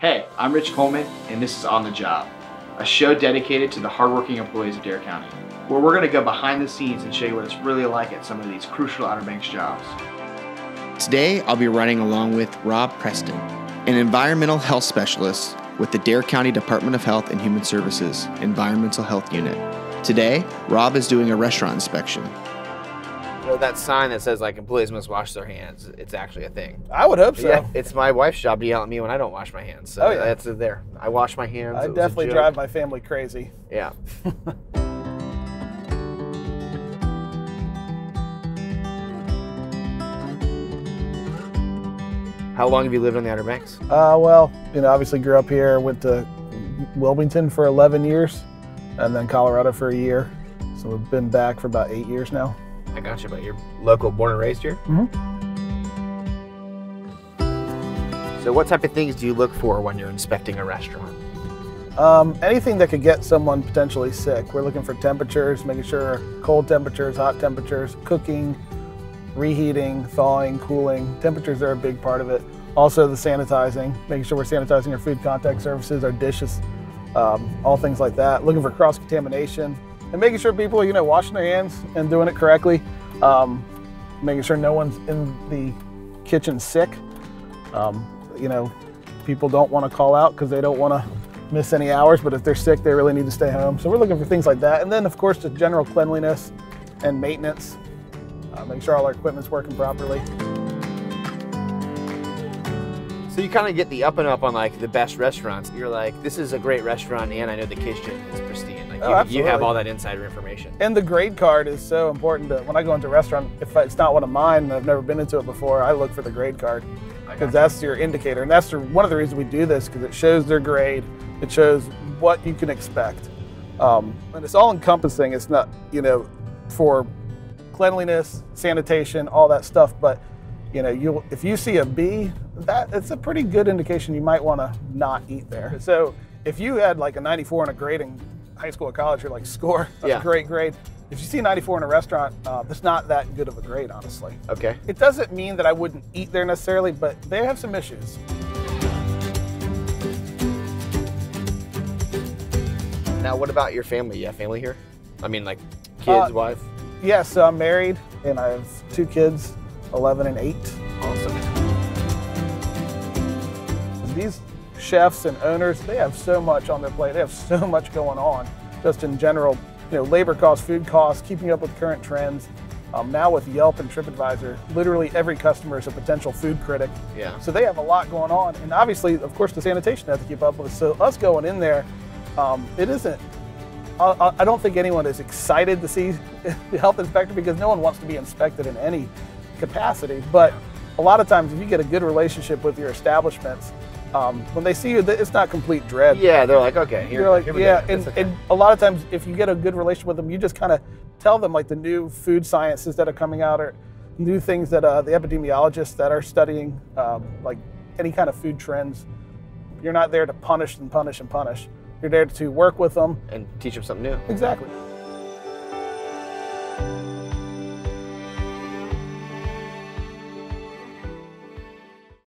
Hey, I'm Rich Coleman, and this is On the Job, a show dedicated to the hardworking employees of Dare County, where we're going to go behind the scenes and show you what it's really like at some of these crucial Outer Banks jobs. Today, I'll be running along with Rob Preston, an environmental health specialist with the Dare County Department of Health and Human Services Environmental Health Unit. Today, Rob is doing a restaurant inspection. That sign that says like employees must wash their hands, it's actually a thing. I would hope so. Yeah, it's my wife's job to yell at me when I don't wash my hands. So Oh, yeah. that's there. I wash my hands. I it definitely drive my family crazy. Yeah. How long have you lived on the Outer Banks? Uh, well, you know, obviously grew up here, went to Wilmington for 11 years, and then Colorado for a year. So we've been back for about eight years now. I got you, but you're local, born and raised here. Mhm. So, what type of things do you look for when you're inspecting a restaurant? Um, anything that could get someone potentially sick. We're looking for temperatures, making sure cold temperatures, hot temperatures, cooking, reheating, thawing, cooling. Temperatures are a big part of it. Also, the sanitizing, making sure we're sanitizing our food contact surfaces, our dishes, um, all things like that. Looking for cross contamination and making sure people, you know, washing their hands and doing it correctly. Um, making sure no one's in the kitchen sick. Um, you know, people don't want to call out because they don't want to miss any hours, but if they're sick, they really need to stay home. So we're looking for things like that. And then, of course, just general cleanliness and maintenance, uh, making sure all our equipment's working properly. So you kind of get the up and up on like the best restaurants. You're like, this is a great restaurant, and I know the kitchen is pristine. Like Oh, you, you have all that insider information. And the grade card is so important. To, when I go into a restaurant, if it's not one of mine and I've never been into it before, I look for the grade card because that's your indicator. And that's the, one of the reasons we do this because it shows their grade, it shows what you can expect. Um, and it's all encompassing. It's not, you know, for cleanliness, sanitation, all that stuff. But, you know, you if you see a B, that it's a pretty good indication you might want to not eat there. So if you had like a 94 in a grade in high school or college, you're like, score, that's Yeah. a great grade. If you see 94 in a restaurant, uh, that's not that good of a grade, honestly. Okay. It doesn't mean that I wouldn't eat there necessarily, but they have some issues. Now, what about your family? You have family here? I mean, like kids, Uh, wife. Yeah, so I'm married and I have two kids, 11 and 8. Awesome. These chefs and owners, they have so much on their plate. They have so much going on, just in general. You know, labor costs, food costs, keeping up with current trends. Um, now with Yelp and TripAdvisor, literally every customer is a potential food critic. Yeah. So they have a lot going on, and obviously, of course, the sanitation has to keep up with. So us going in there, um, it isn't. I, I- I don't think anyone is excited to see the health inspector because no one wants to be inspected in any capacity. But a lot of times, if you get a good relationship with your establishments, um, when they see you, it's not complete dread. Yeah, they're like, okay, here, You're like, here we yeah, go. and, okay. and a lot of times, if you get a good relationship with them, you just kind of tell them like the new food sciences that are coming out or new things that uh, the epidemiologists that are studying, um, like any kind of food trends. You're not there to punish and punish and punish. You're there to work with them. and teach them something new. Exactly.